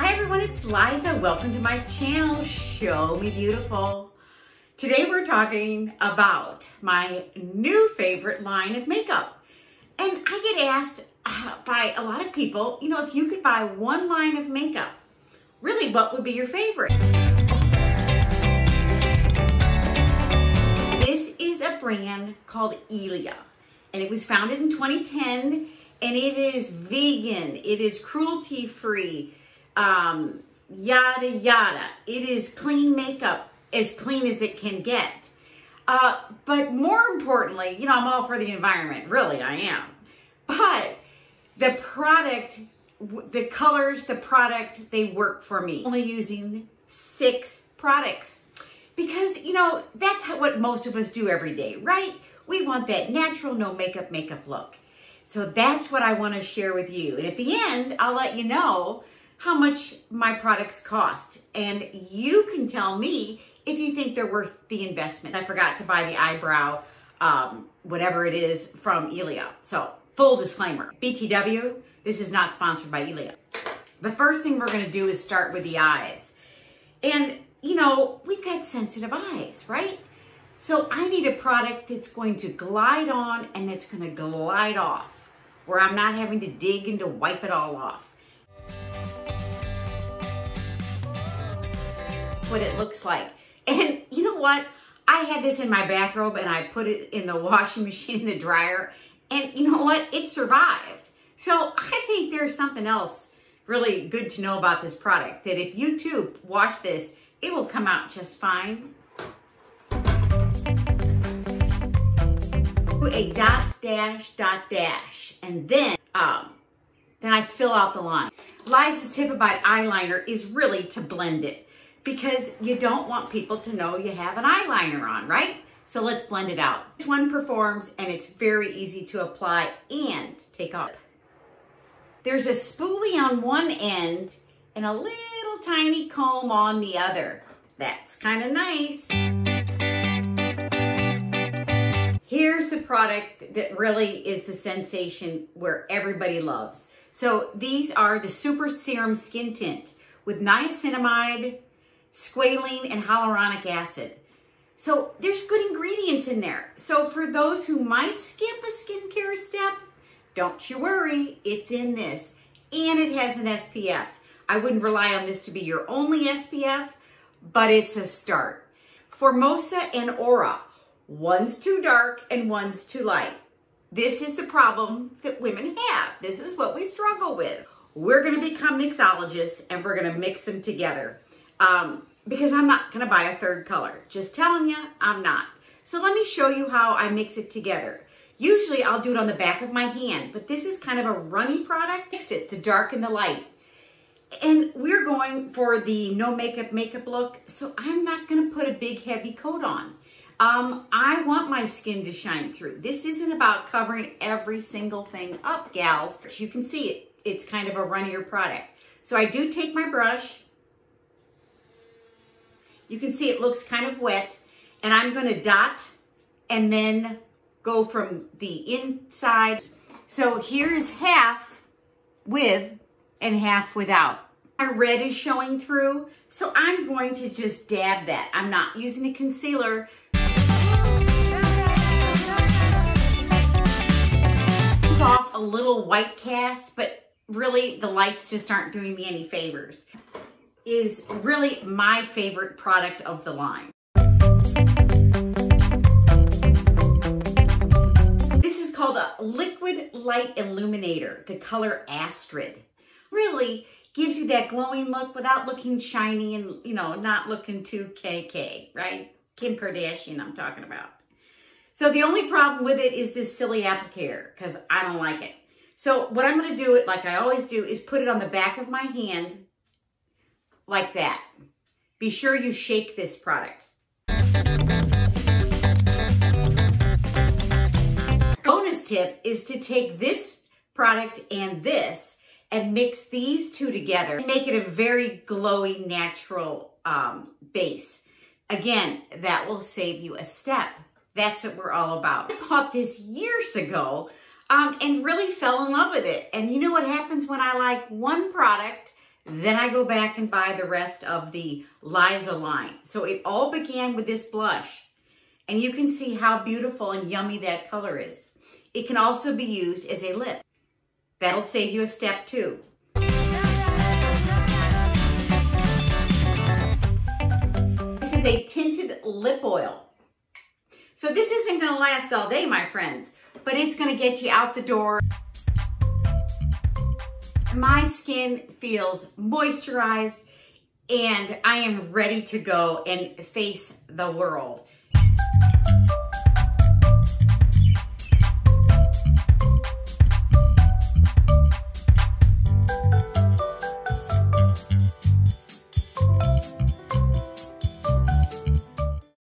Hi everyone, it's Liza. Welcome to my channel, Show Me Beautiful. Today we're talking about my new favorite line of makeup. And I get asked uh, by a lot of people, you know, if you could buy one line of makeup, really what would be your favorite? This is a brand called Ilia and it was founded in 2010 and it is vegan, it is cruelty free, um, yada yada. It is clean makeup, as clean as it can get. Uh, but more importantly, you know, I'm all for the environment, really I am. But the product, the colors, the product, they work for me. Only using six products. Because, you know, that's how, what most of us do every day, right? We want that natural, no makeup, makeup look. So that's what I want to share with you. And at the end, I'll let you know how much my products cost. And you can tell me if you think they're worth the investment. I forgot to buy the eyebrow, um, whatever it is from Ilia. So full disclaimer, BTW, this is not sponsored by Ilia. The first thing we're going to do is start with the eyes. And, you know, we've got sensitive eyes, right? So I need a product that's going to glide on and that's going to glide off, where I'm not having to dig and to wipe it all off. What it looks like. And you know what? I had this in my bathrobe and I put it in the washing machine, in the dryer, and you know what? It survived. So I think there's something else really good to know about this product, that if you too wash this, it will come out just fine. a dot dash dot dash and then um then I fill out the line. Liza's tip about eyeliner is really to blend it because you don't want people to know you have an eyeliner on, right? So let's blend it out. This one performs and it's very easy to apply and take off. There's a spoolie on one end and a little tiny comb on the other. That's kind of nice. Here's the product that really is the sensation where everybody loves. So these are the Super Serum Skin Tint with niacinamide, squalene, and hyaluronic acid. So there's good ingredients in there. So for those who might skip a skincare step, don't you worry, it's in this. And it has an SPF. I wouldn't rely on this to be your only SPF, but it's a start. Formosa and Aura One's too dark and one's too light. This is the problem that women have. This is what we struggle with. We're going to become mixologists and we're going to mix them together. Um, because I'm not going to buy a third color. Just telling you, I'm not. So let me show you how I mix it together. Usually I'll do it on the back of my hand, but this is kind of a runny product. Mix it, the dark and the light. And we're going for the no makeup makeup look, so I'm not to put a big heavy coat on. Um, I want my skin to shine through. This isn't about covering every single thing up, gals. You can see it. It's kind of a runnier product. So I do take my brush. You can see it looks kind of wet. And I'm going to dot and then go from the inside. So here's half with and half without. My red is showing through, so I'm going to just dab that. I'm not using a concealer off a little white cast, but really the lights just aren't doing me any favors, is really my favorite product of the line. This is called a Liquid Light Illuminator, the color Astrid. Really gives you that glowing look without looking shiny and, you know, not looking too KK, right? Kim Kardashian I'm talking about. So the only problem with it is this silly applicator because I don't like it. So what I'm going to do, it like I always do, is put it on the back of my hand like that. Be sure you shake this product. Bonus tip is to take this product and this and mix these two together and make it a very glowy, natural um, base. Again, that will save you a step. That's what we're all about. I bought this years ago um, and really fell in love with it. And you know what happens when I like one product Then I go back and buy the rest of the Liza line. So it all began with this blush. And you can see how beautiful and yummy that color is. It can also be used as a lip. That'll save you a step too. This is a tinted lip oil. So this isn't gonna last all day, my friends, but it's gonna get you out the door. My skin feels moisturized and I am ready to go and face the world.